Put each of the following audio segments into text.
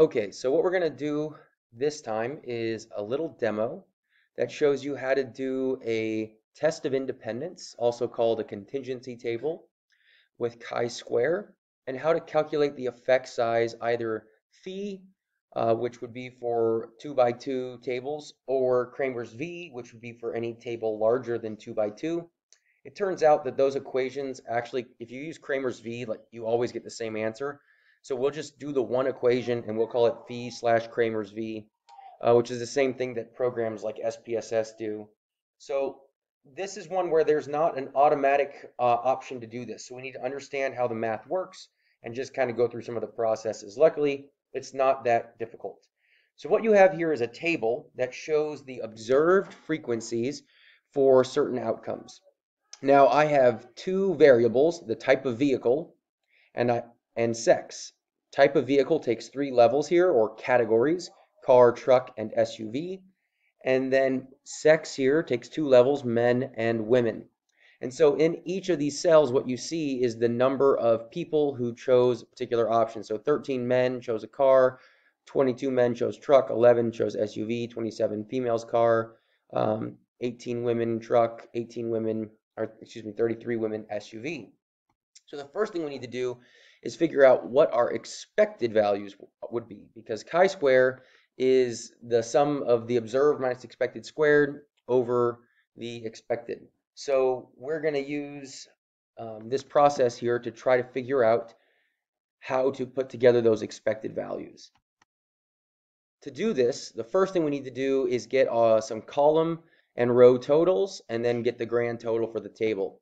Okay, so what we're going to do this time is a little demo that shows you how to do a test of independence, also called a contingency table, with chi-square, and how to calculate the effect size, either phi, uh, which would be for 2 by 2 tables, or Cramer's V, which would be for any table larger than 2 by 2. It turns out that those equations actually, if you use Cramer's V, like you always get the same answer. So we'll just do the one equation and we'll call it phi slash Cramer's V, uh, which is the same thing that programs like SPSS do. So this is one where there's not an automatic uh, option to do this. So we need to understand how the math works and just kind of go through some of the processes. Luckily, it's not that difficult. So what you have here is a table that shows the observed frequencies for certain outcomes. Now I have two variables, the type of vehicle and I, and sex. Type of vehicle takes three levels here, or categories, car, truck, and SUV. And then sex here takes two levels, men and women. And so in each of these cells, what you see is the number of people who chose particular option. So 13 men chose a car, 22 men chose truck, 11 chose SUV, 27 females car, um, 18 women truck, 18 women, or excuse me, 33 women SUV. So the first thing we need to do is figure out what our expected values would be because chi-square is the sum of the observed minus expected squared over the expected. So we're going to use um, this process here to try to figure out how to put together those expected values. To do this, the first thing we need to do is get uh, some column and row totals and then get the grand total for the table.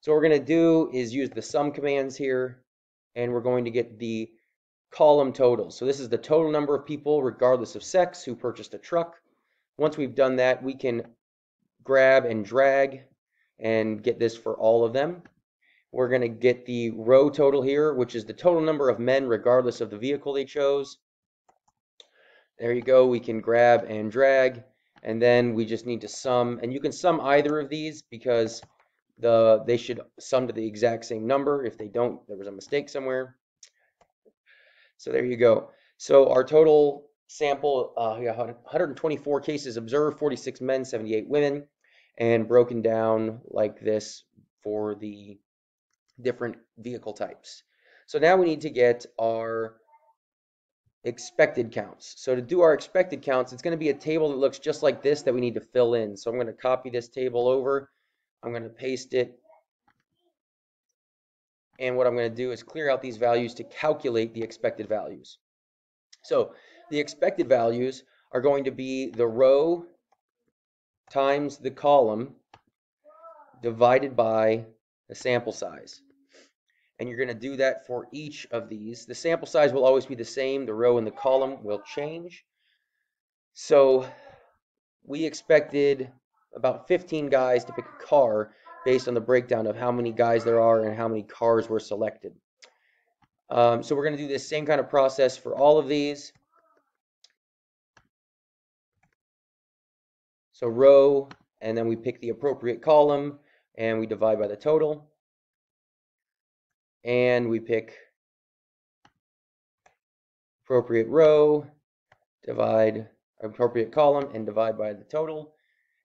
So what we're going to do is use the sum commands here and we're going to get the column totals. So this is the total number of people, regardless of sex, who purchased a truck. Once we've done that, we can grab and drag and get this for all of them. We're going to get the row total here, which is the total number of men, regardless of the vehicle they chose. There you go. We can grab and drag, and then we just need to sum. And you can sum either of these because the they should sum to the exact same number. If they don't, there was a mistake somewhere. So there you go. So our total sample, uh, yeah, 124 cases observed, 46 men, 78 women, and broken down like this for the different vehicle types. So now we need to get our expected counts. So to do our expected counts, it's going to be a table that looks just like this that we need to fill in. So I'm going to copy this table over I'm going to paste it. And what I'm going to do is clear out these values to calculate the expected values. So the expected values are going to be the row times the column divided by the sample size. And you're going to do that for each of these. The sample size will always be the same. The row and the column will change. So we expected about 15 guys to pick a car based on the breakdown of how many guys there are and how many cars were selected. Um, so we're going to do this same kind of process for all of these. So row, and then we pick the appropriate column, and we divide by the total. And we pick appropriate row, divide appropriate column, and divide by the total.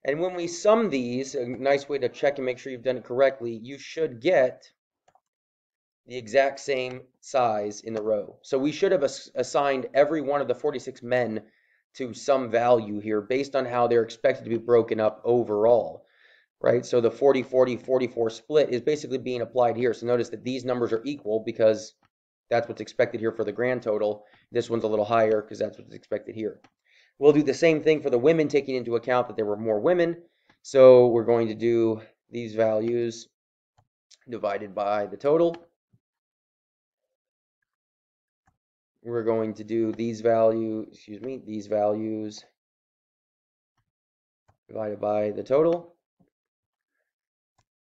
And when we sum these, a nice way to check and make sure you've done it correctly, you should get the exact same size in the row. So we should have assigned every one of the 46 men to some value here based on how they're expected to be broken up overall, right? So the 40, 40, 44 split is basically being applied here. So notice that these numbers are equal because that's what's expected here for the grand total. This one's a little higher because that's what's expected here. We'll do the same thing for the women, taking into account that there were more women. So we're going to do these values divided by the total. We're going to do these values, excuse me, these values divided by the total.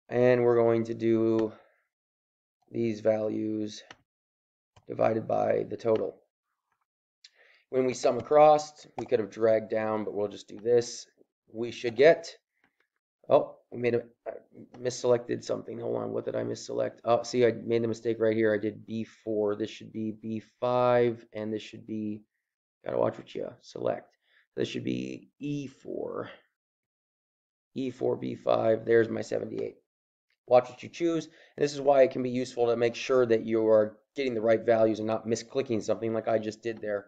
And we're going to do these values divided by the total. When we sum across, we could have dragged down, but we'll just do this. We should get, oh, we made a, misselected something. Hold on, what did I misselect? Oh, see, I made the mistake right here. I did B4. This should be B5, and this should be Gotta watch what you select. This should be E4. E4, B5, there's my 78. Watch what you choose. And this is why it can be useful to make sure that you are getting the right values and not misclicking something like I just did there.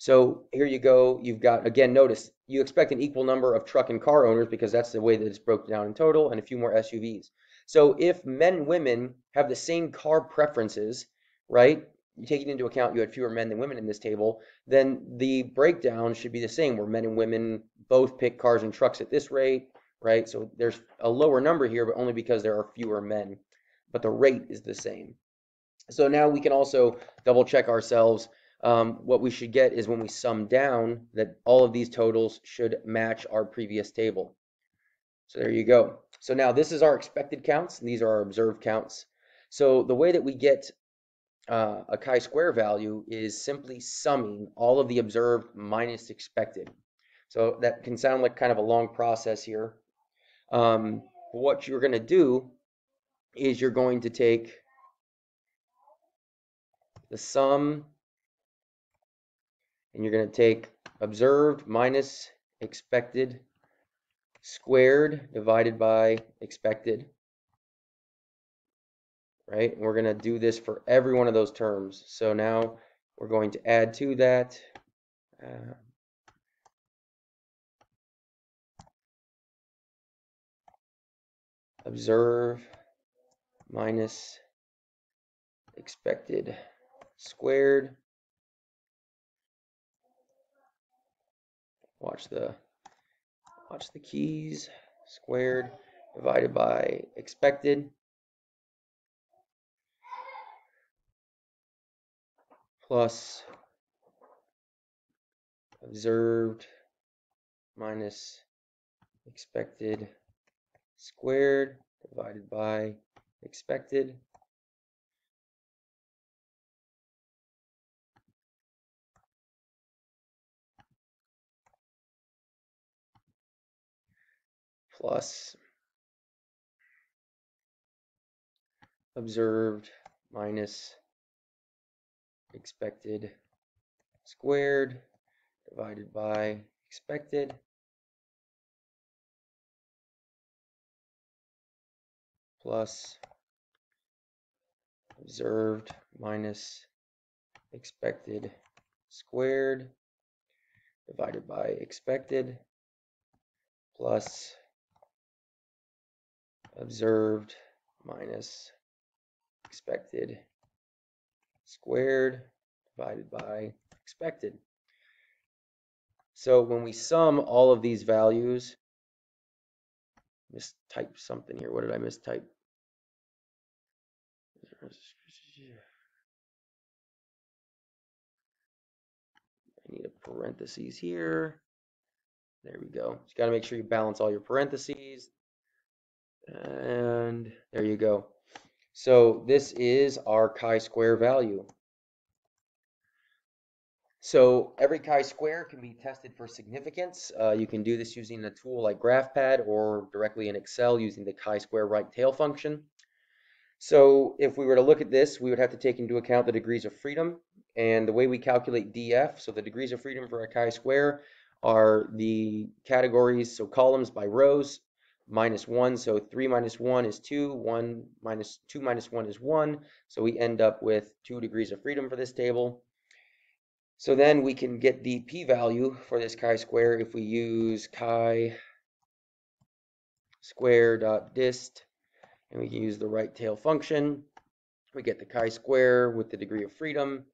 So here you go. You've got, again, notice you expect an equal number of truck and car owners because that's the way that it's broken down in total and a few more SUVs. So if men and women have the same car preferences, right? You taking into account you had fewer men than women in this table, then the breakdown should be the same where men and women both pick cars and trucks at this rate, right? So there's a lower number here, but only because there are fewer men, but the rate is the same. So now we can also double check ourselves. Um, what we should get is when we sum down that all of these totals should match our previous table. So there you go. So now this is our expected counts, and these are our observed counts. So the way that we get uh, a chi-square value is simply summing all of the observed minus expected. So that can sound like kind of a long process here. Um, what you're going to do is you're going to take the sum and you're going to take observed minus expected squared divided by expected right? And we're going to do this for every one of those terms. So now we're going to add to that. Uh, observe minus expected squared. Watch the watch the keys squared divided by expected. plus observed minus expected squared divided by expected plus observed minus expected squared divided by expected plus observed minus expected squared divided by expected plus observed minus expected squared divided by expected. So when we sum all of these values, mistype something here. What did I mistype? I need a parentheses here. There we go. You got to make sure you balance all your parentheses. And there you go. So this is our chi-square value. So every chi-square can be tested for significance. Uh, you can do this using a tool like GraphPad or directly in Excel using the chi-square right tail function. So if we were to look at this, we would have to take into account the degrees of freedom and the way we calculate DF. So the degrees of freedom for a chi-square are the categories, so columns by rows, minus 1. So 3 minus 1 is 2. 1 minus 2 minus 1 is 1. So we end up with 2 degrees of freedom for this table. So then we can get the p-value for this chi-square if we use chi square dot dist and we can use the right tail function. We get the chi-square with the degree of freedom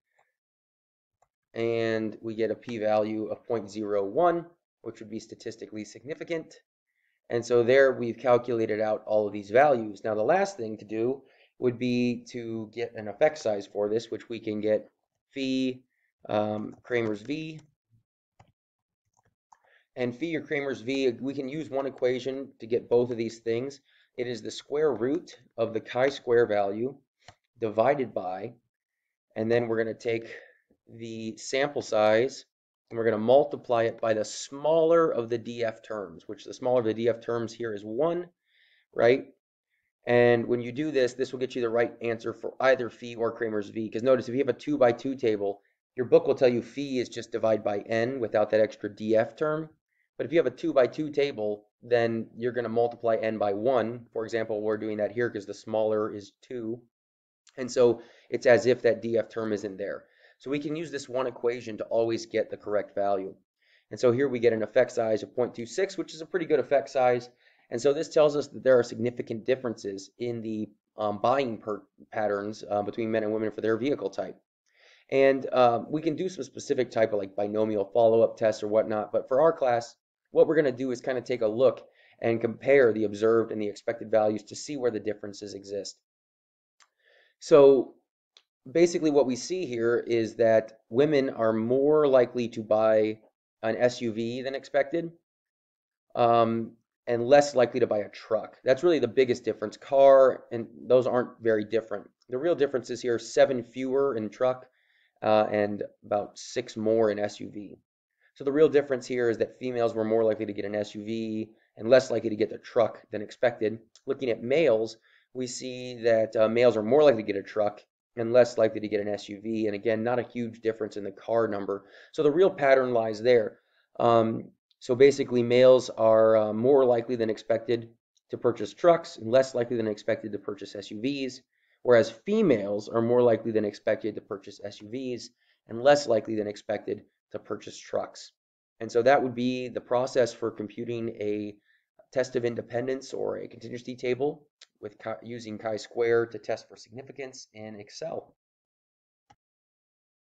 and we get a p-value of 0.01 which would be statistically significant. And so there we've calculated out all of these values. Now the last thing to do would be to get an effect size for this, which we can get phi um, Cramer's V. And phi or Cramer's V, we can use one equation to get both of these things. It is the square root of the chi-square value divided by, and then we're going to take the sample size and we're going to multiply it by the smaller of the DF terms, which the smaller of the DF terms here is 1, right? And when you do this, this will get you the right answer for either phi or Cramer's V. Because notice, if you have a 2 by 2 table, Your book will tell you phi is just divide by n without that extra df term. But if you have a 2 by 2 table, then you're going to multiply n by 1. For example, we're doing that here because the smaller is 2. And so it's as if that df term isn't there. So we can use this one equation to always get the correct value. And so here we get an effect size of 0.26, which is a pretty good effect size. And so this tells us that there are significant differences in the um, buying patterns uh, between men and women for their vehicle type. And um, we can do some specific type of like binomial follow-up tests or whatnot. But for our class, what we're going to do is kind of take a look and compare the observed and the expected values to see where the differences exist. So basically what we see here is that women are more likely to buy an SUV than expected um, and less likely to buy a truck. That's really the biggest difference. Car and those aren't very different. The real difference is here seven fewer in truck uh, and about six more in SUV. So the real difference here is that females were more likely to get an SUV and less likely to get the truck than expected. Looking at males, we see that uh, males are more likely to get a truck and less likely to get an SUV. And again, not a huge difference in the car number. So the real pattern lies there. Um, so basically, males are uh, more likely than expected to purchase trucks and less likely than expected to purchase SUVs, whereas females are more likely than expected to purchase SUVs and less likely than expected to purchase trucks. And so that would be the process for computing a test of independence or a contingency table with using chi-square to test for significance in Excel.